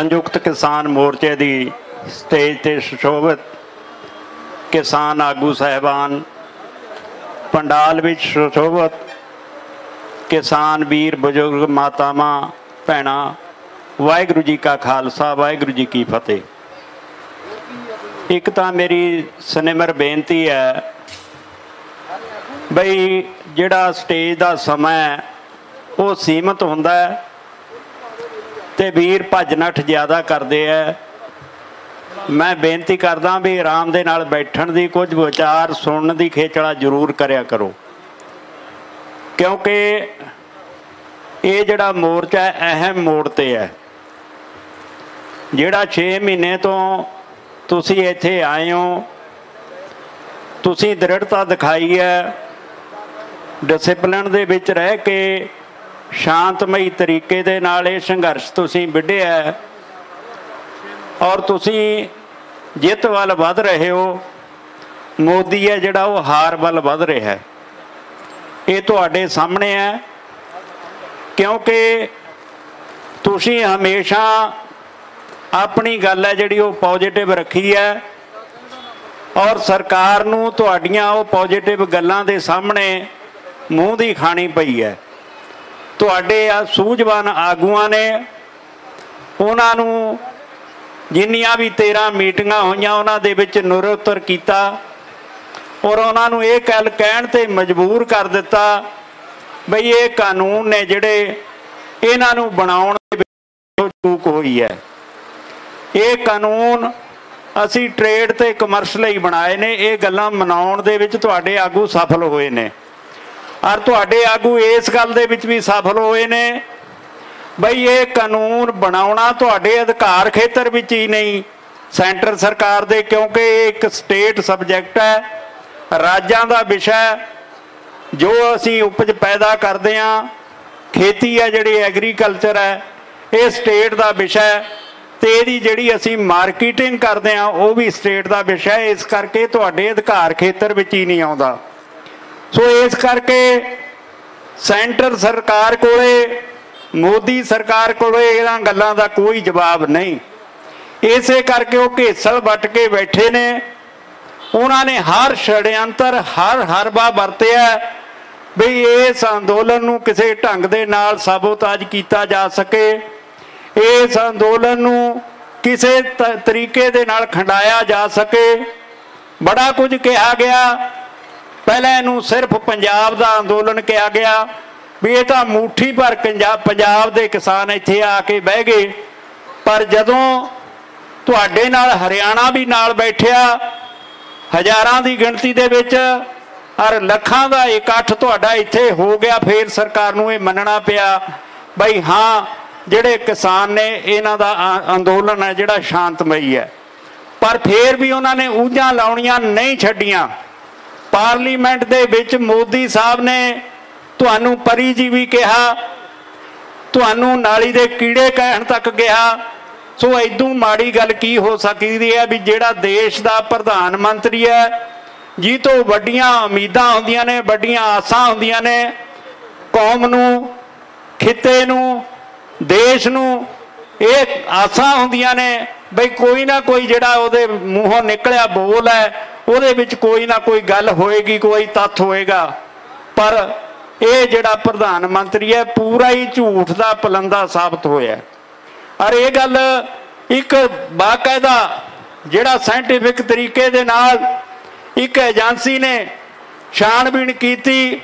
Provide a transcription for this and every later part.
ਸੰਯੁਕਤ ਕਿਸਾਨ ਮੋਰਚੇ ਦੀ ਸਟੇਜ ਤੇ ਸੁਸ਼ੋਭਿਤ ਕਿਸਾਨ ਆਗੂ ਸਹਿਬਾਨ, ਪੰਡਾਲ ਵਿੱਚ ਸੁਸ਼ੋਭਿਤ ਕਿਸਾਨ ਵੀਰ ਬਜ਼ੁਰਗ ਮਾਤਾਵਾਂ, ਭੈਣਾਂ, ਵਾਹਿਗੁਰੂ ਜੀ ਕਾ ਖਾਲਸਾ, ਵਾਹਿਗੁਰੂ ਜੀ ਕੀ ਫਤਿਹ। ਇੱਕ ਤਾਂ ਮੇਰੀ ਸਨਿਮਰ ਬੇਨਤੀ ਹੈ ਬਈ ਜਿਹੜਾ ਸਟੇਜ ਦਾ ਸਮਾਂ ਹੈ, ਉਹ ਸੀਮਤ ਹੁੰਦਾ ਹੈ। ਤੇ ਵੀਰ ਭੱਜ ਨੱਠ ਜ਼ਿਆਦਾ ਕਰਦੇ ਐ। ਮੈਂ ਬੇਨਤੀ ਕਰਦਾ ਵੀ ਆਰਾਮ ਦੇ ਨਾਲ ਬੈਠਣ ਦੀ ਕੁਝ ਵਿਚਾਰ ਸੁਣਨ ਦੀ ਖੇਚਲਾ ਜ਼ਰੂਰ ਕਰਿਆ ਕਰੋ। ਕਿਉਂਕਿ ਇਹ ਜਿਹੜਾ ਮੋਰਚਾ ਅਹਿਮ ਮੋੜ ਤੇ ਹੈ ਜਿਹੜਾ 6 ਮਹੀਨੇ ਤੋਂ ਤੁਸੀਂ ਇੱਥੇ ਆਏ ਹੋ, ਤੁਸੀਂ ਦ੍ਰਿੜਤਾ ਦਿਖਾਈ ਹੈ ਡਿਸਪਲਿਨ ਦੇ ਵਿੱਚ ਰਹਿ ਕੇ ਸ਼ਾਂਤਮਈ ਤਰੀਕੇ ਦੇ ਨਾਲ ਇਹ ਸੰਘਰਸ਼ ਤੁਸੀਂ ਵਿੱਢਿਆ ਔਰ ਤੁਸੀਂ ਜਿੱਤ ਵੱਲ ਵੱਧ ਰਹੇ ਹੋ। ਮੋਦੀ ਹੈ ਜਿਹੜਾ ਉਹ ਹਾਰ ਵੱਲ ਵੱਧ ਰਿਹਾ ਹੈ। ਇਹ ਤੁਹਾਡੇ ਸਾਹਮਣੇ ਹੈ। ਕਿਉਂਕਿ ਤੁਸੀਂ ਹਮੇਸ਼ਾ ਆਪਣੀ ਗੱਲ ਹੈ ਜਿਹੜੀ ਉਹ ਪੋਜ਼ਿਟਿਵ ਰੱਖੀ ਹੈ। ਔਰ ਸਰਕਾਰ ਨੂੰ ਤੁਹਾਡੀਆਂ ਉਹ ਪੋਜ਼ਿਟਿਵ ਗੱਲਾਂ ਦੇ ਸਾਹਮਣੇ ਮੂੰਹ ਦੀ ਖਾਣੀ ਪਈ ਹੈ। ਤੁਹਾਡੇ ਆ ਸੂਝਵਾਨ ਆਗੂਆਂ ਨੇ ਉਹਨਾਂ ਨੂੰ ਜਿੰਨੀਆਂ ਵੀ 13 ਮੀਟਿੰਗਾਂ ਹੋਈਆਂ, ਉਹਨਾਂ ਦੇ ਵਿੱਚ ਨਿਰਉੱਤਰ ਕੀਤਾ ਔਰ ਉਹਨਾਂ ਨੂੰ ਇਹ ਗੱਲ ਕਹਿਣ ਤੇ ਮਜਬੂਰ ਕਰ ਦਿੱਤਾ ਬਈ ਇਹ ਕਾਨੂੰਨ ਨੇ ਜਿਹੜੇ ਇਹਨਾਂ ਨੂੰ ਬਣਾਉਣ ਦੇ ਵਿੱਚ ਚੂਕ ਹੋਈ ਹੈ। ਇਹ ਕਾਨੂੰਨ ਅਸੀਂ ਟ੍ਰੇਡ ਤੇ ਕਮਰਸ ਲਈ ਬਣਾਏ ਨੇ, ਇਹ ਗੱਲਾਂ ਮਨਾਉਣ ਦੇ ਵਿੱਚ ਤੁਹਾਡੇ ਆਗੂ ਸਫਲ ਹੋਏ ਨੇ। ਔਰ ਤੁਹਾਡੇ ਆਗੂ ਇਸ ਗੱਲ ਦੇ ਵਿੱਚ ਵੀ ਸਫਲ ਹੋਏ ਨੇ। ਬਈ ਇਹ ਕਾਨੂੰਨ ਬਣਾਉਣਾ ਤੁਹਾਡੇ ਅਧਿਕਾਰ ਖੇਤਰ ਵਿੱਚ ਹੀ ਨਹੀਂ। ਸੈਂਟਰ ਸਰਕਾਰ ਦੇ ਕਿਉਂਕਿ ਇਹ ਇੱਕ ਸਟੇਟ ਸਬਜੈਕਟ ਹੈ, ਰਾਜਾਂ ਦਾ ਵਿਸ਼ਾ ਜੋ ਅਸੀਂ ਉਪਜ ਪੈਦਾ ਕਰਦੇ ਆ ਖੇਤੀ ਹੈ ਜਿਹੜੀ, ਐਗਰੀਕਲਚਰ ਹੈ, ਇਹ ਸਟੇਟ ਦਾ ਵਿਸ਼ਾ ਹੈ ਤੇ ਇਹਦੀ ਜਿਹੜੀ ਅਸੀਂ ਮਾਰਕੀਟਿੰਗ ਕਰਦੇ ਆ ਉਹ ਵੀ ਸਟੇਟ ਦਾ ਵਿਸ਼ਾ ਹੈ। ਇਸ ਕਰਕੇ ਤੁਹਾਡੇ ਅਧਿਕਾਰ ਖੇਤਰ ਵਿੱਚ ਹੀ ਨਹੀਂ ਆਉਂਦਾ। ਸੋ ਇਸ ਕਰਕੇ ਸੈਂਟਰ ਸਰਕਾਰ ਕੋਲੇ, ਮੋਦੀ ਸਰਕਾਰ ਕੋਲੇ ਇਹਨਾਂ ਗੱਲਾਂ ਦਾ ਕੋਈ ਜਵਾਬ ਨਹੀਂ। ਇਸੇ ਕਰਕੇ ਉਹ ਘੇਸਲ ਵੱਟ ਕੇ ਬੈਠੇ ਨੇ। ਉਹਨਾਂ ਨੇ ਹਰ ਛੜਯੰਤਰ, ਹਰ ਹਰਬਾ ਵਰਤਿਆ ਵੀ ਇਸ ਅੰਦੋਲਨ ਨੂੰ ਕਿਸੇ ਢੰਗ ਦੇ ਨਾਲ ਸਾਬੋਤਾਜ ਕੀਤਾ ਜਾ ਸਕੇ। ਇਸ ਅੰਦੋਲਨ ਨੂੰ ਕਿਸੇ ਤਰੀਕੇ ਦੇ ਨਾਲ ਖੰਡਾਇਆ ਜਾ ਸਕੇ। ਬੜਾ ਕੁਝ ਕਿਹਾ ਗਿਆ। ਪਹਿਲਾਂ ਇਹਨੂੰ ਸਿਰਫ ਪੰਜਾਬ ਦਾ ਅੰਦੋਲਨ ਕਿਹਾ ਗਿਆ ਵੀ ਇਹ ਤਾਂ ਮੂਠੀ ਭਰ ਪੰਜਾਬ ਦੇ ਕਿਸਾਨ ਇੱਥੇ ਆ ਕੇ ਬਹਿ ਗਏ। ਪਰ ਜਦੋਂ ਤੁਹਾਡੇ ਨਾਲ ਹਰਿਆਣਾ ਵੀ ਨਾਲ ਬੈਠਿਆ, ਹਜ਼ਾਰਾਂ ਦੀ ਗਿਣਤੀ ਦੇ ਵਿੱਚ ਔਰ ਲੱਖਾਂ ਦਾ ਇਕੱਠ ਤੁਹਾਡਾ ਇੱਥੇ ਹੋ ਗਿਆ, ਫੇਰ ਸਰਕਾਰ ਨੂੰ ਇਹ ਮੰਨਣਾ ਪਿਆ ਬਈ ਹਾਂ, ਜਿਹੜੇ ਕਿਸਾਨ ਨੇ ਇਹਨਾਂ ਦਾ ਅੰਦੋਲਨ ਹੈ ਜਿਹੜਾ ਸ਼ਾਂਤਮਈ ਹੈ। ਪਰ ਫੇਰ ਵੀ ਉਹਨਾਂ ਨੇ ਊਜਾਂ ਲਾਉਣੀਆਂ ਨਹੀਂ ਛੱਡੀਆਂ। ਪਾਰਲੀਮੈਂਟ ਦੇ ਵਿੱਚ ਮੋਦੀ ਸਾਹਿਬ ਨੇ ਤੁਹਾਨੂੰ ਪਰਿ ਜੀ ਵੀ ਕਿਹਾ, ਤੁਹਾਨੂੰ ਨਾਲੀ ਦੇ ਕੀੜੇ ਕਹਿਣ ਤੱਕ ਕਿਹਾ। ਸੋ ਐਦੂ ਮਾੜੀ ਗੱਲ ਕੀ ਹੋ ਸਕਦੀ ਹੈ ਵੀ ਜਿਹੜਾ ਦੇਸ਼ ਦਾ ਪ੍ਰਧਾਨ ਮੰਤਰੀ ਹੈ, ਜੀ ਤੋਂ ਵੱਡੀਆਂ ਉਮੀਦਾਂ ਹੁੰਦੀਆਂ ਨੇ, ਵੱਡੀਆਂ ਆਸਾਂ ਹੁੰਦੀਆਂ ਨੇ, ਕੌਮ ਨੂੰ, ਖਿੱਤੇ ਨੂੰ, ਦੇਸ਼ ਨੂੰ, ਇਹ ਆਸਾਂ ਹੁੰਦੀਆਂ ਨੇ। ਬਈ ਕੋਈ ਨਾ ਕੋਈ ਜਿਹੜਾ ਉਹਦੇ ਮੂੰਹੋਂ ਨਿਕਲਿਆ ਬੋਲ ਹੈ, ਉਹਦੇ ਵਿੱਚ ਕੋਈ ਨਾ ਕੋਈ ਗੱਲ ਹੋਏਗੀ, ਕੋਈ ਤੱਥ ਹੋਏਗਾ। ਪਰ ਇਹ ਜਿਹੜਾ ਪ੍ਰਧਾਨ ਮੰਤਰੀ ਹੈ, ਪੂਰਾ ਹੀ ਝੂਠ ਦਾ ਪਲੰਦਾ ਸਾਬਤ ਹੋਇਆ ਔਰ ਇਹ ਗੱਲ ਇੱਕ ਬਾਕਾਇਦਾ ਜਿਹੜਾ ਸਾਇੰਟਿਫਿਕ ਤਰੀਕੇ ਦੇ ਨਾਲ ਇੱਕ ਏਜੰਸੀ ਨੇ ਛਾਣਬੀਣ ਕੀਤੀ,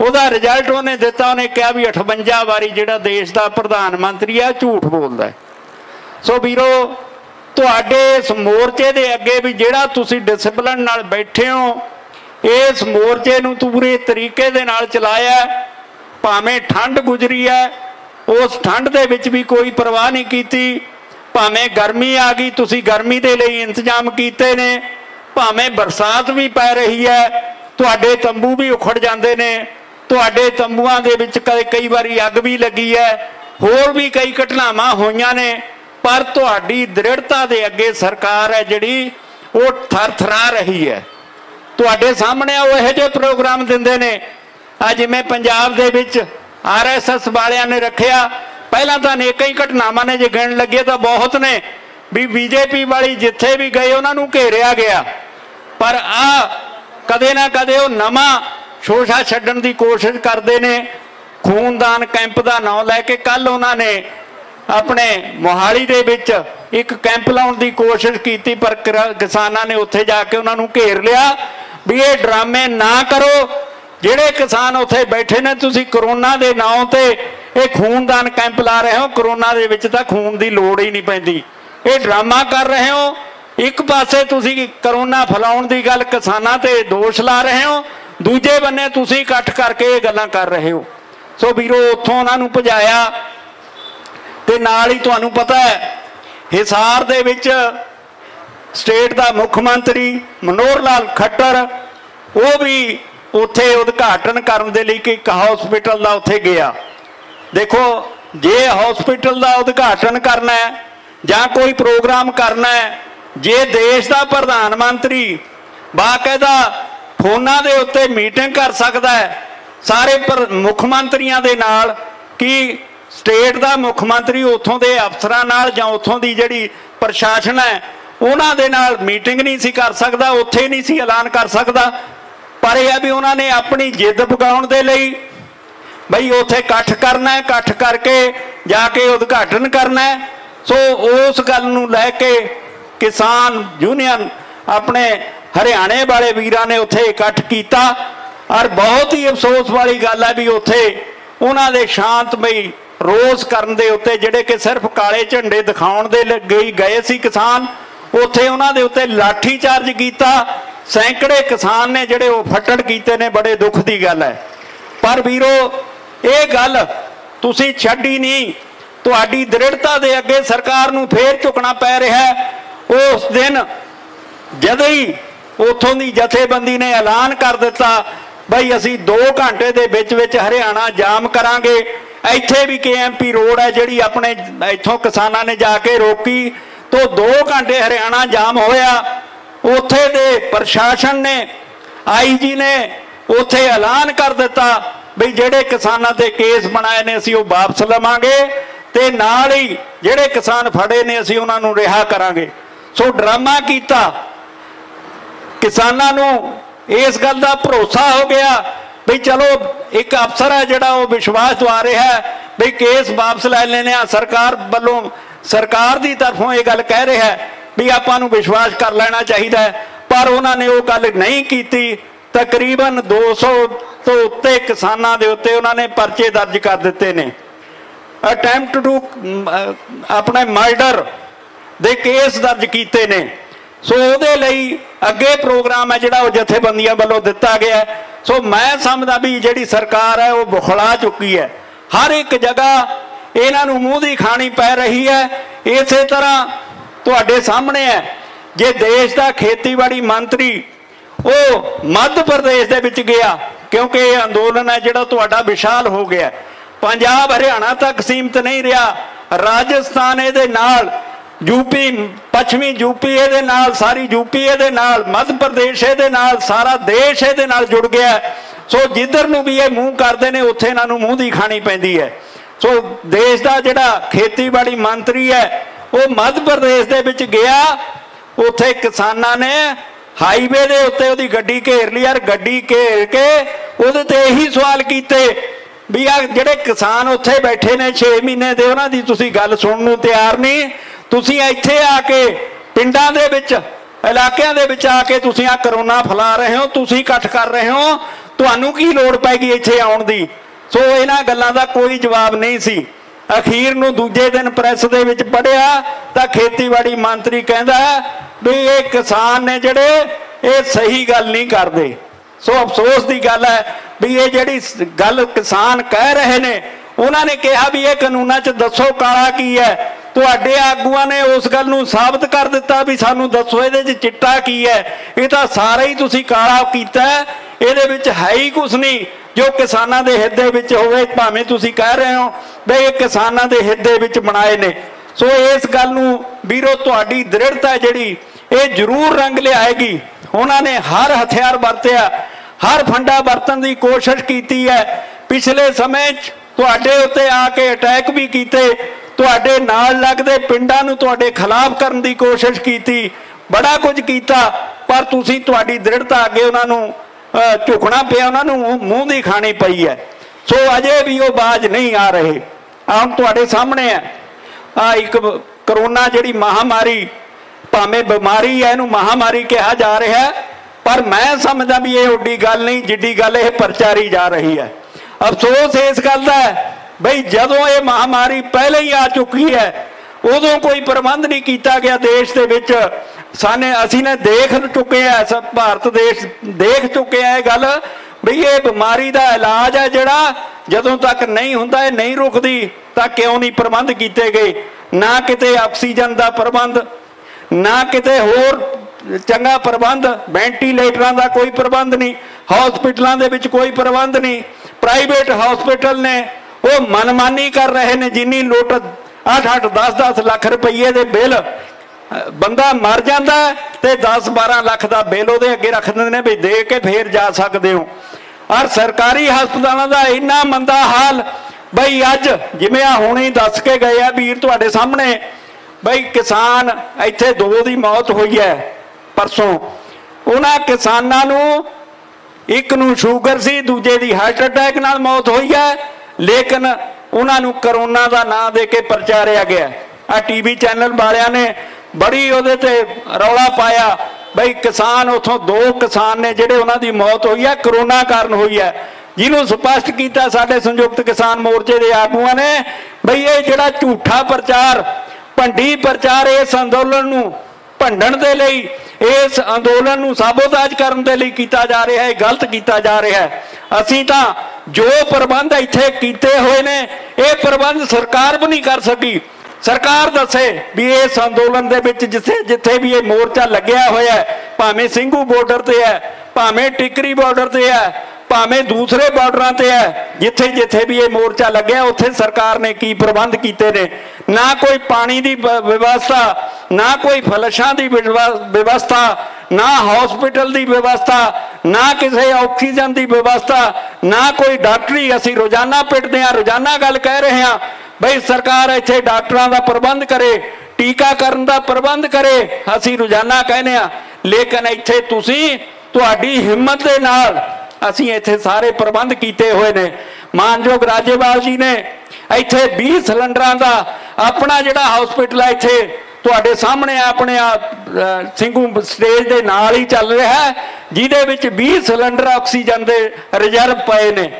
ਉਹਦਾ ਰਿਜ਼ਲਟ ਉਹਨੇ ਦਿੱਤਾ, ਉਹਨੇ ਕਿਹਾ ਵੀ 58 ਵਾਰੀ ਜਿਹੜਾ ਦੇਸ਼ ਦਾ ਪ੍ਰਧਾਨ ਮੰਤਰੀ ਹੈ ਝੂਠ ਬੋਲਦਾ ਸੋ ਵੀਰੋ ਤੁਹਾਡੇ ਇਸ ਮੋਰਚੇ ਦੇ ਅੱਗੇ ਵੀ ਜਿਹੜਾ ਤੁਸੀਂ ਡਿਸਪਲਨ ਨਾਲ ਬੈਠੇ ਹੋ, ਇਸ ਮੋਰਚੇ ਨੂੰ ਪੂਰੇ ਤਰੀਕੇ ਦੇ ਨਾਲ ਚਲਾਇਆ ਭਾਵੇਂ ਠੰਡ ਗੁਜ਼ਰੀ ਹੈ, ਉਸ ਠੰਡ ਦੇ ਵਿੱਚ ਵੀ ਕੋਈ ਪਰਵਾਹ ਨਹੀਂ ਕੀਤੀ, ਭਾਵੇਂ ਗਰਮੀ ਆ ਗਈ, ਤੁਸੀਂ ਗਰਮੀ ਦੇ ਲਈ ਇੰਤਜ਼ਾਮ ਕੀਤੇ ਨੇ, ਭਾਵੇਂ ਬਰਸਾਤ ਵੀ ਪੈ ਰਹੀ ਹੈ, ਤੁਹਾਡੇ ਤੰਬੂ ਵੀ ਉਖੜ ਜਾਂਦੇ ਨੇ, ਤੁਹਾਡੇ ਤੰਬੂਆਂ ਦੇ ਵਿੱਚ ਕਈ ਵਾਰੀ ਅੱਗ ਵੀ ਲੱਗੀ ਹੈ, ਹੋਰ ਵੀ ਕਈ ਘਟਨਾਵਾਂ ਹੋਈਆਂ ਨੇ ਪਰ ਤੁਹਾਡੀ ਦ੍ਰਿੜਤਾ ਦੇ ਅੱਗੇ ਸਰਕਾਰ ਹੈ ਜਿਹੜੀ ਉਹ ਥਰਥਰਾ ਰਹੀ ਹੈ। ਤੁਹਾਡੇ ਸਾਹਮਣੇ ਉਹ ਇਹੋ ਜਿਹੇ ਪ੍ਰੋਗਰਾਮ ਦਿੰਦੇ ਨੇ। ਆ ਜਿਵੇਂ ਪੰਜਾਬ ਦੇ ਵਿੱਚ ਆਰਐਸਐਸ ਵਾਲਿਆਂ ਨੇ ਰੱਖਿਆ, ਪਹਿਲਾਂ ਤਾਂ ਅਨੇਕਾਂ ਹੀ ਘਟਨਾਵਾਂ ਨੇ, ਜੇ ਗਿਣ ਲੱਗੇ ਤਾਂ ਬਹੁਤ ਨੇ। ਵੀ ਬੀਜੇਪੀ ਵਾਲੀ ਜਿੱਥੇ ਵੀ ਗਏ, ਉਹਨਾਂ ਨੂੰ ਘੇਰਿਆ ਗਿਆ। ਪਰ ਆ ਕਦੇ ਨਾ ਕਦੇ ਉਹ ਨਵਾਂ ਸ਼ੋਸ਼ਾ ਛੱਡਣ ਦੀ ਕੋਸ਼ਿਸ਼ ਕਰਦੇ ਨੇ। ਖੂਨਦਾਨ ਕੈਂਪ ਦਾ ਨਾਮ ਲੈ ਕੇ ਕੱਲ ਉਹਨਾਂ ਨੇ ਆਪਣੇ ਮੋਹਾਲੀ ਦੇ ਵਿੱਚ ਇੱਕ ਕੈਂਪ ਲਾਉਣ ਦੀ ਕੋਸ਼ਿਸ਼ ਕੀਤੀ, ਪਰ ਕਿਰਾ- ਕਿਸਾਨਾਂ ਨੇ ਉੱਥੇ ਜਾ ਕੇ ਉਹਨਾਂ ਨੂੰ ਘੇਰ ਲਿਆ ਵੀ ਇਹ ਡਰਾਮੇ ਨਾ ਕਰੋ। ਜਿਹੜੇ ਕਿਸਾਨ ਉੱਥੇ ਬੈਠੇ ਨੇ, ਤੁਸੀਂ ਕਰੋਨਾ ਦੇ ਨਾਂ ਤੇ ਇਹ ਖੂਨਦਾਨ ਕੈਂਪ ਲਾ ਰਹੇ ਹੋ, ਕਰੋਨਾ ਦੇ ਵਿੱਚ ਤਾਂ ਖੂਨ ਦੀ ਲੋੜ ਹੀ ਨਹੀਂ ਪੈਂਦੀ। ਇਹ ਡਰਾਮਾ ਕਰ ਰਹੇ ਹੋ। ਇੱਕ ਪਾਸੇ ਤੁਸੀਂ ਕਰੋਨਾ ਫੈਲਾਉਣ ਦੀ ਗੱਲ ਕਿਸਾਨਾਂ ਤੇ ਦੋਸ਼ ਲਾ ਰਹੇ ਹੋ, ਦੂਜੇ ਬੰਨੇ ਤੁਸੀਂ ਇਕੱਠ ਕਰਕੇ ਇਹ ਗੱਲਾਂ ਕਰ ਰਹੇ ਹੋ। ਸੋ ਵੀਰੋ, ਉੱਥੋਂ ਉਹਨਾਂ ਨੂੰ ਭਜਾਇਆ ਤੇ ਨਾਲ ਹੀ ਤੁਹਾਨੂੰ ਪਤਾ ਹੈ, ਹਿਸਾਰ ਦੇ ਵਿੱਚ ਸਟੇਟ ਦਾ ਮੁੱਖ ਮੰਤਰੀ ਮਨੋਹਰ ਲਾਲ ਖੱਟਰ, ਉਹ ਵੀ ਉੱਥੇ ਉਦਘਾਟਨ ਕਰਨ ਦੇ ਲਈ ਕਿ ਇੱਕ ਹਸਪੀਟਲ ਦਾ ਉੱਥੇ ਗਿਆ। ਦੇਖੋ, ਜੇ ਹਸਪੀਟਲ ਦਾ ਉਦਘਾਟਨ ਕਰਨਾ ਹੈ, ਜਾਂ ਕੋਈ ਪ੍ਰੋਗਰਾਮ ਕਰਨਾ ਹੈ, ਜੇ ਦੇਸ਼ ਦਾ ਪ੍ਰਧਾਨ ਮੰਤਰੀ ਬਾਕਾਇਦਾ ਫੋਨਾਂ ਦੇ ਉੱਤੇ ਮੀਟਿੰਗ ਕਰ ਸਕਦਾ ਹੈ, ਸਾਰੇ ਪਰ- ਮੁੱਖ ਮੰਤਰੀਆਂ ਦੇ ਨਾਲ, ਕਿ ਸਟੇਟ ਦਾ ਮੁੱਖ ਮੰਤਰੀ ਉੱਥੋਂ ਦੇ ਅਫਸਰਾਂ ਨਾਲ ਜਾਂ ਉੱਥੋਂ ਦੀ ਜਿਹੜੀ ਪ੍ਰਸ਼ਾਸਨ ਹੈ, ਉਹਨਾਂ ਦੇ ਨਾਲ ਮੀਟਿੰਗ ਨਹੀਂ ਸੀ ਕਰ ਸਕਦਾ, ਉੱਥੇ ਨਹੀਂ ਸੀ ਐਲਾਨ ਕਰ ਸਕਦਾ। ਪਰ ਇਹ ਹੈ ਵੀ ਉਹਨਾਂ ਨੇ ਆਪਣੀ ਜਿੱਦ ਪਕਾਉਣ ਦੇ ਲਈ ਬਈ ਉੱਥੇ ਇਕੱਠ ਕਰਨਾ ਹੈ, ਇਕੱਠ ਕਰਕੇ ਜਾ ਕੇ ਉਦਘਾਟਨ ਕਰਨਾ ਹੈ। ਸੋ ਉਸ ਗੱਲ ਨੂੰ ਲੈ ਕੇ ਕਿਸਾਨ ਯੂਨੀਅਨ ਆਪਣੇ ਹਰਿਆਣੇ ਵਾਲੇ ਵੀਰਾਂ ਨੇ ਉੱਥੇ ਇਕੱਠ ਕੀਤਾ। ਔਰ ਬਹੁਤ ਹੀ ਅਫਸੋਸ ਵਾਲੀ ਗੱਲ ਹੈ ਵੀ ਉੱਥੇ ਉਹਨਾਂ ਦੇ ਸ਼ਾਂਤਮਈ ਰੋਸ ਕਰਨ ਦੇ ਉੱਤੇ ਜਿਹੜੇ ਕਿ ਸਿਰਫ ਕਾਲੇ ਝੰਡੇ ਦਿਖਾਉਣ ਦੇ ਲਈ ਗਏ ਸੀ ਕਿਸਾਨ, ਉੱਥੇ ਉਹਨਾਂ ਦੇ ਉੱਤੇ ਲਾਠੀ ਚਾਰਜ ਕੀਤਾ। ਸੈਂਕੜੇ ਕਿਸਾਨ ਨੇ ਜਿਹੜੇ ਉਹ ਫੱਟੜ ਕੀਤੇ ਨੇ, ਬੜੇ ਦੁੱਖ ਦੀ ਗੱਲ ਹੈ। ਪਰ ਵੀਰੋ, ਇਹ ਗੱਲ ਤੁਸੀਂ ਛੱਡੀ ਨਹੀਂ। ਤੁਹਾਡੀ ਦ੍ਰਿੜਤਾ ਦੇ ਅੱਗੇ ਸਰਕਾਰ ਨੂੰ ਫੇਰ ਝੁਕਣਾ ਪੈ ਰਿਹਾ ਹੈ। ਉਸ ਦਿਨ ਜਦੋਂ ਹੀ ਉਥੋਂ ਦੀ ਜਥੇਬੰਦੀ ਨੇ ਐਲਾਨ ਕਰ ਦਿੱਤਾ, ਬਈ ਅਸੀਂ 2 ਘੰਟੇ ਦੇ ਵਿੱਚ ਵਿੱਚ ਹਰਿਆਣਾ ਜਾਮ ਕਰਾਂਗੇ ਇੱਥੇ ਵੀ ਕੇਐਮਪੀ ਰੋਡ ਹੈ, ਜਿਹੜੀ ਆਪਣੇ ਇੱਥੋਂ ਕਿਸਾਨਾਂ ਨੇ ਜਾ ਕੇ ਰੋਕੀ, ਤੋਂ 2 ਘੰਟੇ ਹਰਿਆਣਾ ਜਾਮ ਹੋਇਆ। ਉੱਥੇ ਦੇ ਪ੍ਰਸ਼ਾਸਨ ਨੇ ਆਈਜੀ ਨੇ ਉੱਥੇ ਐਲਾਨ ਕਰ ਦਿੱਤਾ ਵੀ ਜਿਹੜੇ ਕਿਸਾਨਾਂ ਤੇ ਕੇਸ ਬਣਾਏ ਨੇ, ਅਸੀਂ ਉਹ ਵਾਪਸ ਲਵਾਂਗੇ ਤੇ ਨਾਲ ਹੀ ਜਿਹੜੇ ਕਿਸਾਨ ਫੜੇ ਨੇ, ਅਸੀਂ ਉਹਨਾਂ ਨੂੰ ਰਿਹਾ ਕਰਾਂਗੇ। ਸੋ ਡਰਾਮਾ ਕੀਤਾ। ਕਿਸਾਨਾਂ ਨੂੰ ਇਸ ਗੱਲ ਦਾ ਭਰੋਸਾ ਹੋ ਗਿਆ ਵੀ ਚਲੋ, ਇੱਕ ਅਫਸਰ ਹੈ ਜਿਹੜਾ ਉਹ ਵਿਸ਼ਵਾਸ ਦਵਾ ਰਿਹਾ ਹੈ ਵੀ ਕੇਸ ਵਾਪਸ ਲੈ ਲੈਣੇ ਆ ਸਰਕਾਰ ਵੱਲੋਂ, ਸਰਕਾਰ ਦੀ ਤਰਫੋਂ ਇਹ ਗੱਲ ਕਹਿ ਰਿਹਾ ਹੈ ਵੀ ਆਪਾਂ ਨੂੰ ਵਿਸ਼ਵਾਸ ਕਰ ਲੈਣਾ ਚਾਹੀਦਾ ਹੈ। ਪਰ ਉਹਨਾਂ ਨੇ ਉਹ ਗੱਲ ਨਹੀਂ ਕੀਤੀ। ਤਕਰੀਬਨ 200 ਤੋਂ ਉੱਤੇ ਕਿਸਾਨਾਂ ਦੇ ਉੱਤੇ ਉਹਨਾਂ ਨੇ ਪਰਚੇ ਦਰਜ ਕਰ ਦਿੱਤੇ ਨੇ। ਅਟੈਂਪਟ ਟੂ ਆਪਣੇ ਮਰਡਰ ਦੇ ਕੇਸ ਦਰਜ ਕੀਤੇ ਨੇ। ਸੋ ਉਹਦੇ ਲਈ ਅੱਗੇ ਪ੍ਰੋਗਰਾਮ ਹੈ ਜਿਹੜਾ ਉਹ ਜਥੇਬੰਦੀਆਂ ਵੱਲੋਂ ਦਿੱਤਾ ਗਿਆ ਸੋ ਮੈਂ ਸਮਝਦਾ ਵੀ ਜਿਹੜੀ ਸਰਕਾਰ ਹੈ ਉਹ ਬੁਖਲਾ ਚੁੱਕੀ ਹੈ। ਹਰ ਇੱਕ ਜਗ੍ਹਾ ਇਹਨਾਂ ਨੂੰ ਮੂੰਹ ਦੀ ਖਾਣੀ ਪੈ ਰਹੀ ਹੈ। ਇਸੇ ਤਰ੍ਹਾਂ ਤੁਹਾਡੇ ਸਾਹਮਣੇ ਹੈ, ਜੇ ਦੇਸ਼ ਦਾ ਖੇਤੀਬਾੜੀ ਮੰਤਰੀ ਉਹ ਮੱਧ ਪ੍ਰਦੇਸ਼ ਦੇ ਵਿੱਚ ਗਿਆ, ਕਿਉਂਕਿ ਇਹ ਅੰਦੋਲਨ ਹੈ ਜਿਹੜਾ ਤੁਹਾਡਾ ਵਿਸ਼ਾਲ ਹੋ ਗਿਆ। ਪੰਜਾਬ ਹਰਿਆਣਾ ਤੱਕ ਸੀਮਤ ਨਹੀਂ ਰਿਹਾ। ਰਾਜਸਥਾਨ ਇਹਦੇ ਨਾਲ ਯੂਪੀ, ਪੱਛਮੀ ਯੂਪੀ ਇਹਦੇ ਨਾਲ, ਸਾਰੀ ਯੂਪੀ ਇਹਦੇ ਨਾਲ, ਮੱਧ ਪ੍ਰਦੇਸ਼ ਇਹਦੇ ਨਾਲ, ਸਾਰਾ ਦੇਸ਼ ਇਹਦੇ ਨਾਲ ਜੁੜ ਗਿਆ ਸੋ ਜਿੱਧਰ ਨੂੰ ਵੀ ਇਹ ਮੂੰਹ ਕਰਦੇ ਨੇ, ਉੱਥੇ ਇਹਨਾਂ ਨੂੰ ਮੂੰਹ ਦੀ ਖਾਣੀ ਪੈਂਦੀ ਹੈ। ਸੋ ਦੇਸ਼ ਦਾ ਜਿਹੜਾ ਖੇਤੀਬਾੜੀ ਮੰਤਰੀ ਹੈ, ਉਹ ਮੱਧ ਪ੍ਰਦੇਸ਼ ਦੇ ਵਿੱਚ ਗਿਆ। ਉੱਥੇ ਕਿਸਾਨਾਂ ਨੇ ਹਾਈਵੇ ਦੇ ਉੱਤੇ ਉਹਦੀ ਗੱਡੀ ਘੇਰ ਲਈ, ਯਾਰ ਗੱਡੀ ਘੇਰ ਕੇ ਉਹਦੇ ਤੇ ਇਹੀ ਸਵਾਲ ਕੀਤੇ ਵੀ ਆ ਜਿਹੜੇ ਕਿਸਾਨ ਉੱਥੇ ਬੈਠੇ ਨੇ 6 ਮਹੀਨੇ ਦੇ, ਉਹਨਾਂ ਦੀ ਤੁਸੀਂ ਗੱਲ ਸੁਣਨ ਨੂੰ ਤਿਆਰ ਨਹੀਂ। ਤੁਸੀਂ ਇੱਥੇ ਆ ਕੇ ਪਿੰਡਾਂ ਦੇ ਵਿੱਚ, ਇਲਾਕਿਆਂ ਦੇ ਵਿੱਚ ਆ ਕੇ ਤੁਸੀਂ ਆ ਕਰੋਨਾ ਫੈਲਾ ਰਹੇ ਹੋ, ਤੁਸੀਂ ਇਕੱਠ ਕਰ ਰਹੇ ਹੋ, ਤੁਹਾਨੂੰ ਕੀ ਲੋੜ ਪੈ ਇੱਥੇ ਆਉਣ ਦੀ? ਸੋ ਇਹਨਾਂ ਗੱਲਾਂ ਦਾ ਕੋਈ ਜਵਾਬ ਨਹੀਂ ਸੀ। ਅਖੀਰ ਨੂੰ ਦੂਜੇ ਦਿਨ ਪ੍ਰੈਸ ਦੇ ਵਿੱਚ ਪੜਿਆ ਤਾਂ ਖੇਤੀਬਾੜੀ ਮੰਤਰੀ ਕਹਿੰਦਾ ਵੀ ਇਹ ਕਿਸਾਨ ਨੇ ਜਿਹੜੇ, ਇਹ ਸਹੀ ਗੱਲ ਨਹੀਂ ਕਰਦੇ। ਸੋ ਅਫਸੋਸ ਦੀ ਗੱਲ ਹੈ ਵੀ ਇਹ ਜਿਹੜੀ ਗੱਲ ਕਿਸਾਨ ਕਹਿ ਰਹੇ ਨੇ ਉਹਨਾਂ ਨੇ ਕਿਹਾ ਵੀ ਇਹ ਕਾਨੂੰਨਾਂ 'ਚ ਦੱਸੋ ਕਾਲਾ ਕੀ ਹੈ। ਤੁਹਾਡੇ ਆਗੂਆਂ ਨੇ ਉਸ ਗੱਲ ਨੂੰ ਸਾਬਤ ਕਰ ਦਿੱਤਾ ਵੀ ਸਾਨੂੰ ਦੱਸੋ ਇਹਦੇ 'ਚ ਚਿੱਟਾ ਕੀ ਹੈ। ਇਹ ਤਾਂ ਸਾਰਾ ਹੀ ਤੁਸੀਂ ਕਾਲਾ ਕੀਤਾ ਇਹਦੇ ਵਿੱਚ ਹੈ ਹੀ ਕੁਝ ਨਹੀਂ। ਜੋ ਕਿਸਾਨਾਂ ਦੇ ਹਿੱਤ ਦੇ ਵਿੱਚ ਹੋਵੇ, ਭਾਵੇਂ ਤੁਸੀਂ ਕਹਿ ਰਹੇ ਹੋ ਵੀ ਇਹ ਕਿਸਾਨਾਂ ਦੇ ਹਿੱਤ ਦੇ ਵਿੱਚ ਬਣਾਏ ਨੇ। ਸੋ ਇਸ ਗੱਲ ਨੂੰ ਵੀਰੋ ਤੁਹਾਡੀ ਦ੍ਰਿੜਤਾ ਜਿਹੜੀ, ਇਹ ਜ਼ਰੂਰ ਰੰਗ ਲਿਆਏਗੀ। ਉਹਨਾਂ ਨੇ ਹਰ ਹਥਿਆਰ ਵਰਤਿਆ, ਹਰ ਫੰਡਾ ਵਰਤਣ ਦੀ ਕੋਸ਼ਿਸ਼ ਕੀਤੀ ਹੈ। ਪਿਛਲੇ ਸਮੇਂ 'ਚ ਤੁਹਾਡੇ ਉੱਤੇ ਆ ਕੇ ਅਟੈਕ ਵੀ ਕੀਤੇ, ਤੁਹਾਡੇ ਨਾਲ ਲੱਗਦੇ ਪਿੰਡਾਂ ਨੂੰ ਤੁਹਾਡੇ ਖਿਲਾਫ ਕਰਨ ਦੀ ਕੋਸ਼ਿਸ਼ ਕੀਤੀ, ਬੜਾ ਕੁਝ ਕੀਤਾ, ਪਰ ਤੁਸੀਂ ਤੁਹਾਡੀ ਦ੍ਰਿੜਤਾ ਅੱਗੇ ਉਹਨਾਂ ਨੂੰ ਝੁਕਣਾ ਪਿਆ, ਉਹਨਾਂ ਨੂੰ ਮੂੰਹ ਦੀ ਖਾਣੀ ਪਈ ਹੈ। ਸੋ ਅਜੇ ਵੀ ਉਹ ਬਾਜ ਨਹੀਂ ਆ ਰਹੇ। ਆਮ ਤੁਹਾਡੇ ਸਾਹਮਣੇ ਹੈ। ਆ ਇੱਕ ਕਰੋਨਾ ਜਿਹੜੀ ਮਹਾਮਾਰੀ, ਭਾਵੇਂ ਬਿਮਾਰੀ ਹੈ, ਇਹਨੂੰ ਮਹਾਮਾਰੀ ਕਿਹਾ ਜਾ ਰਿਹਾ ਪਰ ਮੈਂ ਸਮਝਦਾ ਵੀ ਇਹ ਓਡੀ ਗੱਲ ਨਹੀਂ, ਜਿੱਡੀ ਗੱਲ ਇਹ ਪ੍ਰਚਾਰੀ ਜਾ ਰਹੀ ਹੈ। ਅਫਸੋਸ ਇਸ ਗੱਲ ਦਾ ਬਈ ਜਦੋਂ ਇਹ ਮਹਾਮਾਰੀ ਪਹਿਲੇ ਹੀ ਆ ਚੁੱਕੀ ਹੈ, ਉਦੋਂ ਕੋਈ ਪ੍ਰਬੰਧ ਨਹੀਂ ਕੀਤਾ ਗਿਆ ਦੇਸ਼ ਦੇ ਵਿੱਚ। ਸਾਨੇ ਅਸੀਂ ਨੇ ਦੇਖ ਚੁੱਕੇ ਆ ਸਭ ਭਾਰਤ ਦੇਸ਼ ਦੇਖ ਚੁੱਕੇ ਆ ਇਹ ਗੱਲ ਵੀ ਇਹ ਬਿਮਾਰੀ ਦਾ ਇਲਾਜ ਹੈ ਜਿਹੜਾ ਜਦੋਂ ਤੱਕ ਨਹੀਂ ਹੁੰਦਾ ਇਹ ਨਹੀਂ ਰੁਕਦੀ, ਤਾਂ ਕਿਉਂ ਨਹੀਂ ਪ੍ਰਬੰਧ ਕੀਤੇ ਗਏ? ਨਾ ਕਿਤੇ ਆਕਸੀਜਨ ਦਾ ਪ੍ਰਬੰਧ, ਨਾ ਕਿਤੇ ਹੋਰ ਚੰਗਾ ਪ੍ਰਬੰਧ, ਵੈਂਟੀਲੇਟਰਾਂ ਦਾ ਕੋਈ ਪ੍ਰਬੰਧ ਨਹੀਂ, ਹਸਪੀਟਲਾਂ ਦੇ ਵਿੱਚ ਕੋਈ ਪ੍ਰਬੰਧ ਨਹੀਂ। ਪ੍ਰਾਈਵੇਟ ਹਸਪੀਟਲ ਨੇ, ਉਹ ਮਨਮਾਨੀ ਕਰ ਰਹੇ ਨੇ ਜਿੰਨੀ ਲੁੱਟ 8-8 10-10 ਲੱਖ ਰੁਪਏ ਦੇ ਬਿੱਲ। ਬੰਦਾ ਮਰ ਜਾਂਦਾ ਤੇ 10-12 ਲੱਖ ਦਾ ਬਿੱਲ ਉਹਦੇ ਅੱਗੇ ਰੱਖ ਦਿੰਦੇ ਨੇ ਵੀ ਦੇ ਕੇ ਫੇਰ ਜਾ ਸਕਦੇ ਹੋ। ਔਰ ਸਰਕਾਰੀ ਹਸਪਤਾਲਾਂ ਦਾ ਇੰਨਾ ਮੰਦਾ ਹਾਲ, ਬਈ ਅੱਜ ਜਿਵੇਂ ਆ ਹੁਣੇ ਦੱਸ ਕੇ ਗਏ ਆ ਵੀਰ ਤੁਹਾਡੇ ਸਾਹਮਣੇ, ਬਈ ਕਿਸਾਨ ਇੱਥੇ ਦੋ ਦੀ ਮੌਤ ਹੋਈ ਹੈ ਪਰਸੋਂ। ਉਹਨਾਂ ਕਿਸਾਨਾਂ ਨੂੰ ਇੱਕ ਨੂੰ ਸ਼ੂਗਰ ਸੀ, ਦੂਜੇ ਦੀ ਹਾਰਟ ਅਟੈਕ ਨਾਲ ਮੌਤ ਹੋਈ ਹੈ। ਲੇਕਿਨ ਉਹਨਾਂ ਨੂੰ ਕਰੋਨਾ ਦਾ ਨਾਂ ਦੇ ਕੇ ਪ੍ਰਚਾਰਿਆ ਗਿਆ। ਆ ਟੀਵੀ ਚੈਨਲ ਵਾਲਿਆਂ ਨੇ ਬੜੀ ਉਹਦੇ ਤੇ ਰੌਲਾ ਪਾਇਆ। ਬਈ ਕਿਸਾਨ ਉਥੋਂ ਦੋ ਕਿਸਾਨ ਨੇ ਜਿਹੜੇ ਉਹਨਾਂ ਦੀ ਮੌਤ ਹੋਈ ਹੈ, ਕਰੋਨਾ ਕਾਰਨ ਹੋਈ ਹੈ। ਜਿਹਨੂੰ ਸਪਸ਼ਟ ਕੀਤਾ ਸਾਡੇ ਸੰਯੁਕਤ ਕਿਸਾਨ ਮੋਰਚੇ ਦੇ ਆਗੂਆਂ ਨੇ, ਬਈ ਇਹ ਜਿਹੜਾ ਝੂਠਾ ਪ੍ਰਚਾਰ, ਭੰਡੀ ਪ੍ਰਚਾਰ, ਇਸ ਅੰਦੋਲਨ ਨੂੰ ਭੰਡਣ ਦੇ ਲਈ ਇਸ ਅੰਦੋਲਨ ਨੂੰ ਸਾਬੋਤਾਜ ਕਰਨ ਦੇ ਲਈ ਕੀਤਾ ਜਾ ਰਿਹਾ ਹੈ, ਗਲਤ ਕੀਤਾ ਜਾ ਰਿਹਾ ਹੈ। ਅਸੀਂ ਤਾਂ ਜੋ ਪ੍ਰਬੰਧ ਇੱਥੇ ਕੀਤੇ ਹੋਏ ਨੇ, ਇਹ ਪ੍ਰਬੰਧ ਸਰਕਾਰ ਵੀ ਨਹੀਂ ਕਰ ਸਕੀ। ਸਰਕਾਰ ਦੱਸੇ ਵੀ ਇਸ ਅੰਦੋਲਨ ਦੇ ਵਿੱਚ ਜਿੱਥੇ ਜਿੱਥੇ ਵੀ ਇਹ ਮੋਰਚਾ ਲੱਗਿਆ ਹੋਇਆ ਹੈ, ਭਾਵੇਂ ਸਿੰਘੂ ਬਾਰਡਰ ਤੇ ਹੈ, ਭਾਵੇਂ ਟਿਕਰੀ ਬਾਰਡਰ ਤੇ ਹੈ ਭਾਵੇਂ ਦੂਸਰੇ ਬਾਰਡਰਾਂ ਤੇ ਹੈ, ਜਿੱਥੇ ਜਿੱਥੇ ਵੀ ਇਹ ਮੋਰਚਾ ਲੱਗਿਆ, ਉੱਥੇ ਸਰਕਾਰ ਨੇ ਕੀ ਪ੍ਰਬੰਧ ਕੀਤੇ ਨੇ। ਨਾ ਕੋਈ ਪਾਣੀ ਦੀ ਵਿਵਸਥਾ, ਨਾ ਕੋਈ ਫਲਸ਼ਾਂ ਦੀ ਵਿਵਸਥਾ, ਨਾ ਹਸਪੀਟਲ ਦੀ ਵਿਵਸਥਾ, ਨਾ ਕਿਸੇ ਆਕਸੀਜਨ ਦੀ ਵਿਵਸਥਾ, ਨਾ ਕੋਈ ਡਾਕਟਰੀ। ਅਸੀਂ ਰੋਜ਼ਾਨਾ ਪਿੱਟਦੇ ਆ ਰੋਜ਼ਾਨਾ ਗੱਲ ਕਹਿ ਰਹੇ ਆ ਬਈ ਸਰਕਾਰ ਇੱਥੇ ਡਾਕਟਰਾਂ ਦਾ ਪ੍ਰਬੰਧ ਕਰੇ, ਟੀਕਾਕਰਨ ਦਾ ਪ੍ਰਬੰਧ ਕਰੇ, ਅਸੀਂ ਰੋਜ਼ਾਨਾ ਕਹਿੰਦੇ ਆ ਲੇਕਿਨ ਇੱਥੇ ਤੁਸੀਂ ਤੁਹਾਡੀ ਹਿੰਮਤ ਦੇ ਨਾਲ ਅਸੀਂ ਇੱਥੇ ਸਾਰੇ ਪ੍ਰਬੰਧ ਕੀਤੇ ਹੋਏ ਨੇ। ਮਾਨਯੋਗ ਰਾਜੇਵਾਲ ਜੀ ਨੇ ਇੱਥੇ 20 ਸਿਲੰਡਰਾਂ ਦਾ ਆਪਣਾ ਜਿਹੜਾ ਹਸਪੀਟਲ ਹੈ ਇੱਥੇ ਤੁਹਾਡੇ ਸਾਹਮਣੇ ਆਪਣੇ ਆ ਸਿੰਘੂ ਸਟੇਜ ਦੇ ਨਾਲ ਹੀ ਚੱਲ ਰਿਹਾ ਹੈ, ਜਿਹਦੇ ਵਿੱਚ 20 ਸਿਲੰਡਰ ਆਕਸੀਜਨ ਦੇ ਰਿਜ਼ਰਵ ਪਏ ਨੇ।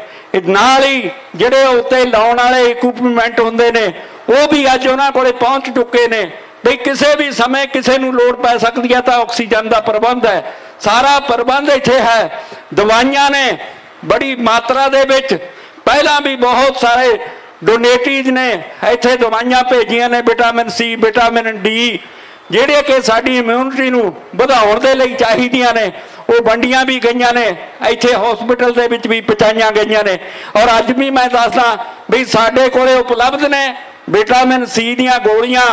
ਨਾਲ ਹੀ ਜਿਹੜੇ ਉੱਤੇ ਲਾਉਣ ਵਾਲੇ ਇਕਵਿਪਮੈਂਟ ਹੁੰਦੇ ਨੇ, ਉਹ ਵੀ ਅੱਜ ਉਹਨਾਂ ਕੋਲੇ ਪਹੁੰਚ ਚੁੱਕੇ ਨੇ। ਵੀ ਕਿਸੇ ਵੀ ਸਮੇਂ ਕਿਸੇ ਨੂੰ ਲੋੜ ਪੈ ਸਕਦੀ ਹੈ ਤਾਂ ਆਕਸੀਜਨ ਦਾ ਪ੍ਰਬੰਧ ਹੈ। ਸਾਰਾ ਪ੍ਰਬੰਧ ਇੱਥੇ ਹੈ। ਦਵਾਈਆਂ ਨੇ, ਬੜੀ ਮਾਤਰਾ ਦੇ ਵਿੱਚ। ਪਹਿਲਾਂ ਵੀ ਬਹੁਤ ਸਾਰੇ ਡੋਨੇਟੀਜ਼ ਨੇ, ਇੱਥੇ ਦਵਾਈਆਂ ਭੇਜੀਆਂ ਨੇ ਵਿਟਾਮਿਨ ਸੀ ਵਿਟਾਮਿਨ ਡੀ ਜਿਹੜੇ ਕਿ ਸਾਡੀ ਇਮਿਊਨਿਟੀ ਨੂੰ ਵਧਾਉਣ ਦੇ ਲਈ ਚਾਹੀਦੀਆਂ ਨੇ, ਉਹ ਵੰਡੀਆਂ ਵੀ ਗਈਆਂ ਨੇ। ਇੱਥੇ ਹਸਪੀਟਲ ਦੇ ਵਿੱਚ ਵੀ ਪਹੁੰਚਾਈਆਂ ਗਈਆਂ ਨੇ। ਔਰ ਅੱਜ ਵੀ ਮੈਂ ਦੱਸਦਾ ਵੀ ਸਾਡੇ ਕੋਲੇ ਉਪਲਬਧ ਨੇ ਵਿਟਾਮਿਨ ਸੀ ਦੀਆਂ ਗੋਲੀਆਂ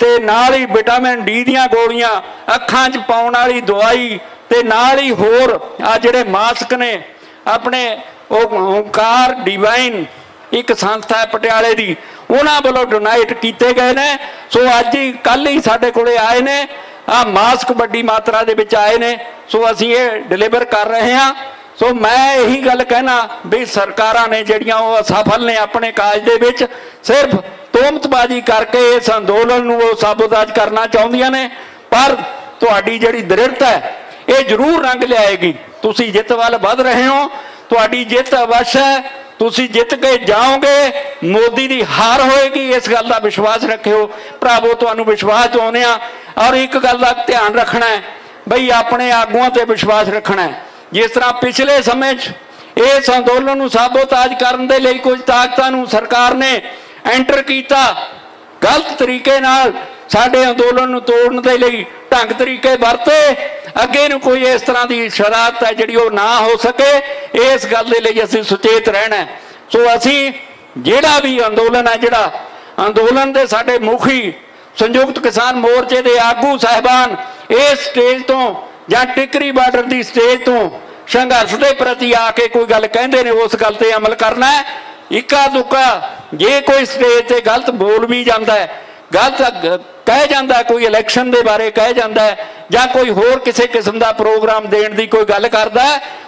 ਤੇ ਨਾਲ ਹੀ ਵਿਟਾਮਿਨ ਡੀ ਦੀਆਂ ਗੋਲੀਆਂ, ਅੱਖਾਂ 'ਚ ਪਾਉਣ ਵਾਲੀ ਦਵਾਈ ਤੇ ਨਾਲ ਹੀ ਹੋਰ ਆ ਜਿਹੜੇ ਮਾਸਕ ਨੇ, ਆਪਣੇ ਉਹ ਓੰਕਾਰ ਡਿਵਾਈਨ ਇੱਕ ਸੰਸਥਾ ਹੈ ਪਟਿਆਲੇ ਦੀ, ਉਹਨਾਂ ਵੱਲੋਂ ਡੋਨੇਟ ਕੀਤੇ ਗਏ ਨੇ। ਸੋ ਅੱਜ ਹੀ ਕੱਲ ਹੀ ਸਾਡੇ ਕੋਲੇ ਆਏ ਨੇ। ਆ ਮਾਸਕ ਵੱਡੀ ਮਾਤਰਾ ਦੇ ਵਿੱਚ ਆਏ ਨੇ। ਸੋ ਅਸੀਂ ਇਹ ਡਿਲੀਵਰ ਕਰ ਰਹੇ ਹਾਂ। ਸੋ ਮੈਂ ਇਹੀ ਗੱਲ ਕਹਿਣਾ ਵੀ ਸਰਕਾਰਾਂ ਨੇ ਜਿਹੜੀਆਂ ਉਹ ਅਸਫਲ ਨੇ ਆਪਣੇ ਕਾਜ ਦੇ ਵਿੱਚ, ਸਿਰਫ ਤੋਮਤਬਾਜ਼ੀ ਕਰਕੇ ਇਸ ਅੰਦੋਲਨ ਨੂੰ ਉਹ ਸਾਬੋਤਾਜ ਕਰਨਾ ਚਾਹੁੰਦੀਆਂ ਨੇ। ਪਰ ਤੁਹਾਡੀ ਜਿਹੜੀ ਦ੍ਰਿੜਤਾ ਹੈ ਇਹ ਜ਼ਰੂਰ ਰੰਗ ਲਿਆਏਗੀ। ਤੁਸੀਂ ਜਿੱਤ ਵੱਲ ਵਧ ਰਹੇ ਹੋ, ਤੁਹਾਡੀ ਜਿੱਤ ਅਵਸ਼ ਹੈ। ਤੁਸੀਂ ਜਿੱਤ ਕੇ ਜਾਓਗੇ, ਮੋਦੀ ਦੀ ਹਾਰ ਹੋਏਗੀ, ਇਸ ਗੱਲ ਦਾ ਵਿਸ਼ਵਾਸ ਰੱਖਿਓ। ਭਰਾਵੋ, ਤੁਹਾਨੂੰ ਵਿਸ਼ਵਾਸ ਚਾਹੁੰਦੇ ਆ ਔਰ ਇੱਕ ਗੱਲ ਦਾ ਧਿਆਨ ਰੱਖਣਾ ਹੈ, ਬਈ ਆਪਣੇ ਆਗੂਆਂ ਤੇ ਵਿਸ਼ਵਾਸ ਰੱਖਣਾ ਹੈ। ਜਿਸ ਤਰ੍ਹਾਂ ਪਿਛਲੇ ਸਮੇਂ 'ਚ ਇਸ ਅੰਦੋਲਨ ਨੂੰ ਸਾਬੋਤਾਜ ਕਰਨ ਦੇ ਲਈ ਕੁਝ ਤਾਕਤਾਂ ਨੂੰ ਸਰਕਾਰ ਨੇ ਐਂਟਰ ਕੀਤਾ ਗਲਤ ਤਰੀਕੇ ਨਾਲ ਸਾਡੇ ਅੰਦੋਲਨ ਨੂੰ ਤੋੜਨ ਦੇ ਲਈ ਢੰਗ ਤਰੀਕੇ ਵਰਤੇ। ਅੱਗੇ ਨੂੰ ਕੋਈ ਇਸ ਤਰ੍ਹਾਂ ਦੀ ਸ਼ਰਾਰਤ ਹੈ ਜਿਹੜੀ ਉਹ ਨਾ ਹੋ ਸਕੇ, ਇਸ ਗੱਲ ਦੇ ਲਈ ਅਸੀਂ ਸੁਚੇਤ ਰਹਿਣਾ ਸੋ ਅਸੀਂ ਜਿਹੜਾ ਵੀ ਅੰਦੋਲਨ ਹੈ, ਜਿਹੜਾ ਅੰਦੋਲਨ ਦੇ ਸਾਡੇ ਮੁਖੀ ਸੰਯੁਕਤ ਕਿਸਾਨ ਮੋਰਚੇ ਦੇ ਆਗੂ ਸਹਿਬਾਨ ਇਸ ਸਟੇਜ ਤੋਂ ਜਾਂ ਟਿਕਰੀ ਬਾਰਡਰ ਦੀ ਸਟੇਜ ਤੋਂ ਸੰਘਰਸ਼ ਦੇ ਪ੍ਰਤੀ ਆ ਕੇ ਕੋਈ ਗੱਲ ਕਹਿੰਦੇ ਨੇ, ਉਸ ਗੱਲ ਤੇ ਅਮਲ ਕਰਨਾ ਹੈ। ਇੱਕਾ ਦੁੱਕਾ ਜੇ ਕੋਈ ਸਟੇਜ ਤੇ ਗਲਤ ਬੋਲ ਵੀ ਜਾਂਦਾ ਹੈ, ਗਲਤ ਕਹਿ ਜਾਂਦਾ ਕੋਈ ਇਲੈਕਸ਼ਨ ਦੇ ਬਾਰੇ ਕਹਿ ਜਾਂਦਾ ਜਾਂ ਕੋਈ ਹੋਰ ਕਿਸੇ ਕਿਸਮ ਦਾ ਪ੍ਰੋਗਰਾਮ ਦੇਣ ਦੀ ਕੋਈ ਗੱਲ ਕਰਦਾ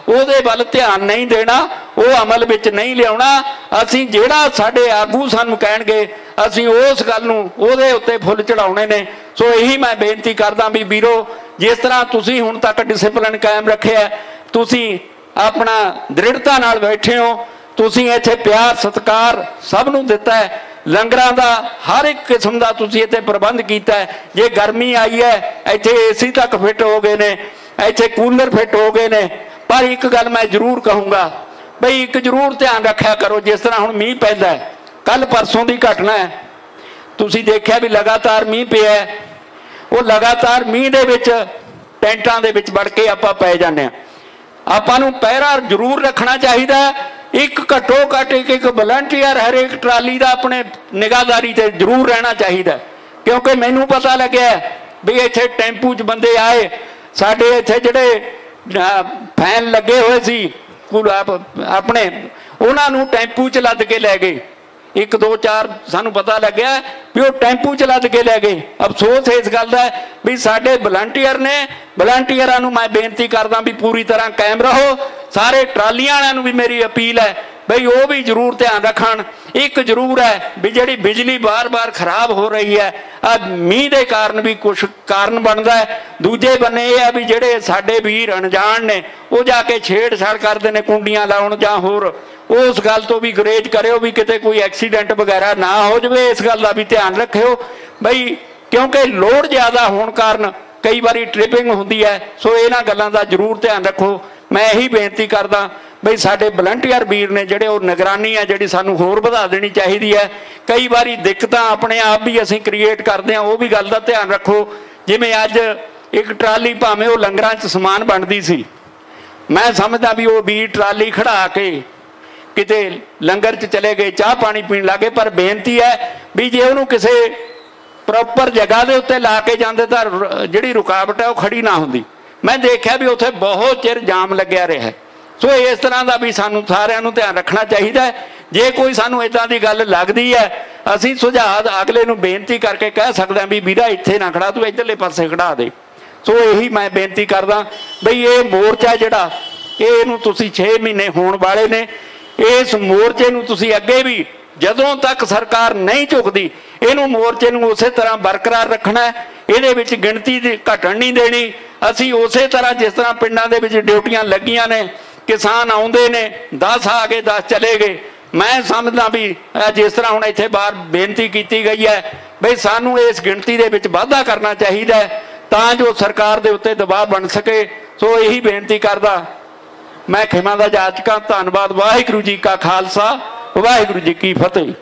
ਉਹਦੇ ਵੱਲ ਧਿਆਨ ਨਹੀਂ ਦੇਣਾ, ਉਹ ਅਮਲ ਵਿੱਚ ਨਹੀਂ ਲਿਆਉਣਾ, ਅਸੀਂ ਜਿਹੜਾ ਸਾਡੇ ਆਗੂ ਸਾਨੂੰ ਕਹਿਣਗੇ, ਅਸੀਂ ਉਸ ਗੱਲ ਨੂੰ ਉਹਦੇ ਉੱਤੇ ਫੁੱਲ ਚੜਾਉਣੇ ਨੇ। ਸੋ ਇਹੀ ਮੈਂ ਬੇਨਤੀ ਕਰਦਾ ਵੀ ਵੀਰੋ, ਜਿਸ ਤਰ੍ਹਾਂ ਤੁਸੀਂ ਹੁਣ ਤੱਕ ਡਿਸਪਲਿਨ ਕਾਇਮ ਰੱਖਿਆ ਤੁਸੀਂ ਆਪਣਾ ਦ੍ਰਿੜਤਾ ਨਾਲ ਬੈਠੇ ਹੋ ਤੁਸੀਂ ਇੱਥੇ ਪਿਆਰ, ਸਤਿਕਾਰ ਸਭ ਨੂੰ ਦਿੱਤਾ ਹੈ। ਲੰਗਰਾਂ ਦਾ ਹਰ ਇੱਕ ਕਿਸਮ ਦਾ ਤੁਸੀਂ ਇੱਥੇ ਪ੍ਰਬੰਧ ਕੀਤਾ ਹੈ। ਜੇ ਗਰਮੀ ਆਈ ਹੈ, ਇੱਥੇ ਏਸੀ ਤੱਕ ਫਿੱਟ ਹੋ ਗਏ ਨੇ, ਇੱਥੇ ਕੂਲਰ ਫਿੱਟ ਹੋ ਗਏ ਨੇ। ਪਰ ਇੱਕ ਗੱਲ ਮੈਂ ਜ਼ਰੂਰ ਕਹੂੰਗਾ, ਬਈ ਇੱਕ ਜ਼ਰੂਰ ਧਿਆਨ ਰੱਖਿਆ ਕਰੋ, ਜਿਸ ਤਰ੍ਹਾਂ ਹੁਣ ਮੀਂਹ ਪੈਂਦਾ ਹੈ ਕੱਲ ਪਰਸੋਂ ਦੀ ਘਟਨਾ ਹੈ। ਤੁਸੀਂ ਦੇਖਿਆ ਵੀ ਲਗਾਤਾਰ ਮੀਂਹ ਪਿਆ ਉਹ ਲਗਾਤਾਰ ਮੀਂਹ ਦੇ ਵਿੱਚ ਟੈਂਟਾਂ ਦੇ ਵਿੱਚ ਵੜ ਕੇ ਆਪਾਂ ਪੈ ਜਾਂਦੇ ਆ ਆਪਾਂ ਨੂੰ ਪਹਿਰਾ ਜ਼ਰੂਰ ਰੱਖਣਾ ਚਾਹੀਦਾ ਇੱਕ ਘਟੋ ਘੱਟ ਇੱਕ ਇੱਕ ਵਲੰਟੀਅਰ ਹਰੇਕ ਟਰਾਲੀ ਦਾ ਆਪਣੇ ਨਿਗਾਹਦਾਰੀ ਤੇ ਜ਼ਰੂਰ ਰਹਿਣਾ ਚਾਹੀਦਾ ਕਿਉਂਕਿ ਮੈਨੂੰ ਪਤਾ ਲੱਗਿਆ ਵੀ ਇੱਥੇ ਟੈਂਪੂ 'ਚ ਬੰਦੇ ਆਏ, ਸਾਡੇ ਇੱਥੇ ਜਿਹੜੇ ਫੈਨ ਲੱਗੇ ਹੋਏ ਸੀ ਆਪਣੇ, ਉਹਨਾਂ ਨੂੰ ਟੈਂਪੂ 'ਚ ਲੱਦ ਕੇ ਲੈ ਗਏ। ਇੱਕ, ਦੋ, ਚਾਰ ਸਾਨੂੰ ਪਤਾ ਲੱਗਿਆ ਵੀ ਉਹ ਟੈਂਪੂ ਚ ਲੱਦ ਕੇ ਲੈ ਗਏ। ਅਫਸੋਸ ਇਸ ਗੱਲ ਦਾ ਵੀ ਸਾਡੇ ਵਲੰਟੀਅਰ ਨੇ ਵਲੰਟੀਅਰਾਂ ਨੂੰ ਮੈਂ ਬੇਨਤੀ ਕਰਦਾ ਵੀ ਪੂਰੀ ਤਰ੍ਹਾਂ ਕਾਇਮ ਰਹੋ। ਸਾਰੇ ਟਰਾਲੀਆਂ ਵਾਲਿਆਂ ਨੂੰ ਵੀ ਮੇਰੀ ਅਪੀਲ ਹੈ ਬਈ ਉਹ ਵੀ ਜ਼ਰੂਰ ਧਿਆਨ ਰੱਖਣ। ਇੱਕ ਜ਼ਰੂਰ ਹੈ ਵੀ ਜਿਹੜੀ ਬਿਜਲੀ ਬਾਰ-ਬਾਰ ਖਰਾਬ ਹੋ ਰਹੀ ਹੈ ਆ ਮੀਂਹ ਦੇ ਕਾਰਨ ਵੀ ਕੁਝ ਕਾਰਨ ਬਣਦਾ ਹੈ। ਦੂਜੇ ਬੰਨੇ ਇਹ ਹੈ ਵੀ ਜਿਹੜੇ ਸਾਡੇ ਵੀਰ ਅਣਜਾਣ ਨੇ, ਉਹ ਜਾ ਕੇ ਛੇੜਛਾੜ ਕਰਦੇ ਨੇ ਕੁੰਡੀਆਂ ਲਾਉਣ ਜਾਂ ਹੋਰ ਉਸ ਗੱਲ ਤੋਂ ਵੀ ਗੁਰੇਜ਼ ਕਰਿਓ ਵੀ ਕਿਤੇ ਕੋਈ ਐਕਸੀਡੈਂਟ ਵਗੈਰਾ ਨਾ ਹੋ ਜਾਵੇ, ਇਸ ਗੱਲ ਦਾ ਵੀ ਧਿਆਨ ਰੱਖਿਓ। ਬਈ ਕਿਉਂਕਿ ਲੋਡ ਜ਼ਿਆਦਾ ਹੋਣ ਕਾਰਨ ਕਈ ਵਾਰੀ ਟ੍ਰਿਪਿੰਗ ਹੁੰਦੀ ਹੈ, ਸੋ ਇਹਨਾਂ ਗੱਲਾਂ ਦਾ ਜ਼ਰੂਰ ਧਿਆਨ ਰੱਖੋ। ਮੈਂ ਇਹੀ ਬੇਨਤੀ ਕਰਦਾ, ਬਈ ਸਾਡੇ ਵਲੰਟੀਅਰ ਵੀਰ ਨੇ ਜਿਹੜੇ ਉਹ ਨਿਗਰਾਨੀ ਆ ਜਿਹੜੀ ਸਾਨੂੰ ਹੋਰ ਵਧਾ ਦੇਣੀ ਚਾਹੀਦੀ ਹੈ। ਕਈ ਵਾਰੀ ਦਿੱਕਤਾਂ ਆਪਣੇ ਆਪ ਵੀ ਅਸੀਂ ਕ੍ਰੀਏਟ ਕਰਦੇ ਆ ਉਹ ਵੀ ਗੱਲ ਦਾ ਧਿਆਨ ਰੱਖੋ। ਜਿਵੇਂ ਅੱਜ ਇੱਕ ਟਰਾਲੀ ਭਾਵੇਂ ਉਹ ਲੰਗਰਾਂ 'ਚ ਸਮਾਨ ਬਣਦੀ ਸੀ। ਮੈਂ ਸਮਝਦਾ ਵੀ ਉਹ ਵੀ ਟਰਾਲੀ ਖੜਾ ਕੇ ਕਿਤੇ ਲੰਗਰ 'ਚ ਚਲੇ ਗਏ, ਚਾਹ ਪਾਣੀ ਪੀਣ ਲੱਗੇ ਪਰ ਬੇਨਤੀ ਹੈ ਵੀ ਜੇ ਉਹਨੂੰ ਕਿਸੇ ਪ੍ਰੋਪਰ ਜਗ੍ਹਾ ਦੇ ਉੱਤੇ ਲਾ ਕੇ ਜਾਂਦੇ ਤਾਂ ਜਿਹੜੀ ਰੁਕਾਵਟ ਹੈ ਉਹ ਖੜੀ ਨਾ ਹੁੰਦੀ। ਮੈਂ ਦੇਖਿਆ ਵੀ ਉੱਥੇ ਬਹੁਤ ਚਿਰ ਜਾਮ ਲੱਗਿਆ ਰਿਹਾ ਸੋ ਇਸ ਤਰ੍ਹਾਂ ਦਾ ਵੀ ਸਾਨੂੰ ਸਾਰਿਆਂ ਨੂੰ ਧਿਆਨ ਰੱਖਣਾ ਚਾਹੀਦਾ ਹੈ। ਜੇ ਕੋਈ ਸਾਨੂੰ ਇਦਾਂ ਦੀ ਗੱਲ ਲੱਗਦੀ ਹੈ, ਅਸੀਂ ਸੁਝਾਅ ਅਗਲੇ ਨੂੰ ਬੇਨਤੀ ਕਰਕੇ ਕਹਿ ਸਕਦੇ ਹਾਂ ਵੀ ਵੀਰਾ ਇੱਥੇ ਨਾ ਖੜਾ, ਤੂੰ ਇੱਧਰਲੇ ਪਾਸੇ ਖੜਾ ਦੇ। ਸੋ ਇਹੀ ਮੈਂ ਬੇਨਤੀ ਕਰਦਾ ਬਈ ਇਹ ਮੋਰਚਾ ਜਿਹੜਾ, ਇਹ ਇਹਨੂੰ ਤੁਸੀਂ 6 ਮਹੀਨੇ ਹੋਣ ਵਾਲੇ ਨੇ ਇਸ ਮੋਰਚੇ ਨੂੰ ਤੁਸੀਂ ਅੱਗੇ ਵੀ ਜਦੋਂ ਤੱਕ ਸਰਕਾਰ ਨਹੀਂ ਝੁਕਦੀ, ਇਹਨੂੰ ਮੋਰਚੇ ਨੂੰ ਉਸੇ ਤਰ੍ਹਾਂ ਬਰਕਰਾਰ ਰੱਖਣਾ ਹੈ। ਇਹਦੇ ਵਿੱਚ ਗਿਣਤੀ ਦੀ ਘਟਣ ਨਹੀਂ ਦੇਣੀ। ਅਸੀਂ ਉਸੇ ਤਰ੍ਹਾਂ ਜਿਸ ਤਰ੍ਹਾਂ ਪਿੰਡਾਂ ਦੇ ਵਿੱਚ ਡਿਊਟੀਆਂ ਲੱਗੀਆਂ ਨੇ, ਕਿਸਾਨ ਆਉਂਦੇ ਨੇ 10 ਆ ਗਏ 10 ਚਲੇ ਗਏ। ਮੈਂ ਸਮਝਦਾ ਵੀ ਜਿਸ ਤਰ੍ਹਾਂ ਹੁਣ ਇੱਥੇ ਬਾਹਰ ਬੇਨਤੀ ਕੀਤੀ ਗਈ ਹੈ ਬਈ ਸਾਨੂੰ ਇਸ ਗਿਣਤੀ ਦੇ ਵਿੱਚ ਵਾਧਾ ਕਰਨਾ ਚਾਹੀਦਾ ਤਾਂ ਜੋ ਸਰਕਾਰ ਦੇ ਉੱਤੇ ਦਬਾਅ ਬਣ ਸਕੇ। ਸੋ ਇਹੀ ਬੇਨਤੀ ਕਰਦਾ ਮੈਂ ਖਿਮਾ ਦਾ ਜਾਚਕਾਂ ਧੰਨਵਾਦ ਵਾਹਿਗੁਰੂ ਜੀ ਕਾ ਖਾਲਸਾ ਵਾਹਿਗੁਰੂ ਜੀ ਕੀ ਫਤਿਹ।